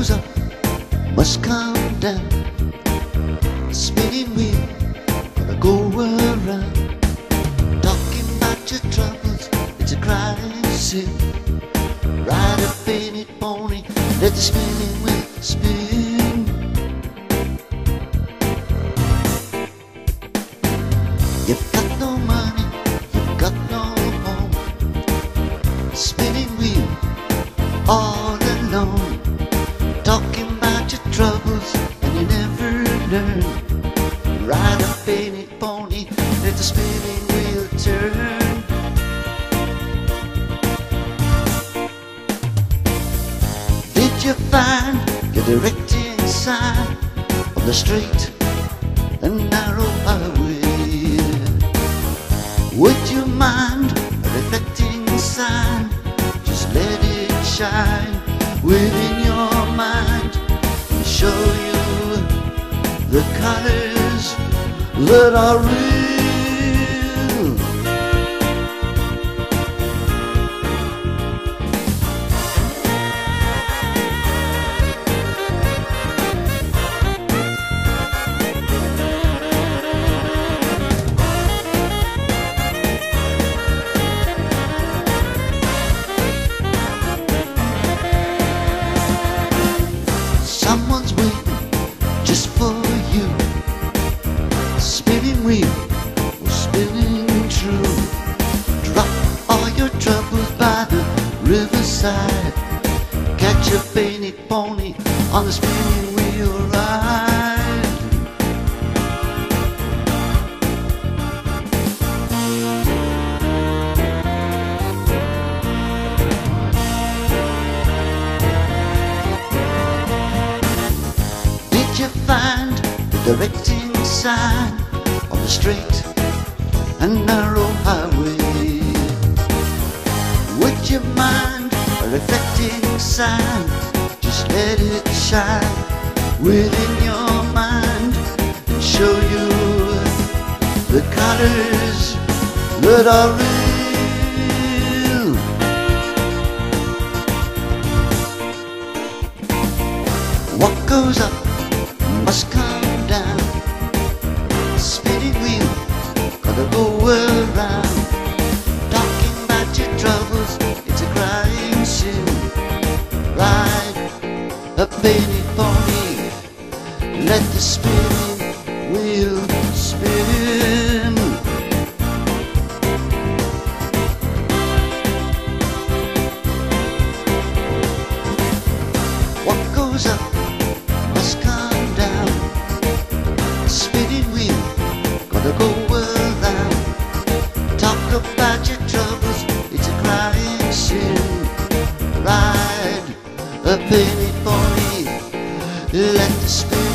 goes must come down. The spinning wheel gonna go around. Talking about your troubles, it's a crying sin. Ride a painted pony, let the spinning wheel spin. You've got no money, you've got no home. Spinning wheel all learn. Ride a painted pony, let the spinning wheel turn. Did you find your directing sign on the straight and narrow highway? Would you mind a reflecting sign? Just let it shine within your mind and show the colors that are real. Riverside. Catch a painted pony on the spinning wheel ride. Did you find the directing sign on the straight and narrow highway? Sign? Just let it shine within your mind and show you the colors that are real. What goes up wheel spin. What goes up must come down. Spinning wheel, gotta go around. Talk about your troubles, it's a crying sin. Ride a penny pony, let the spin.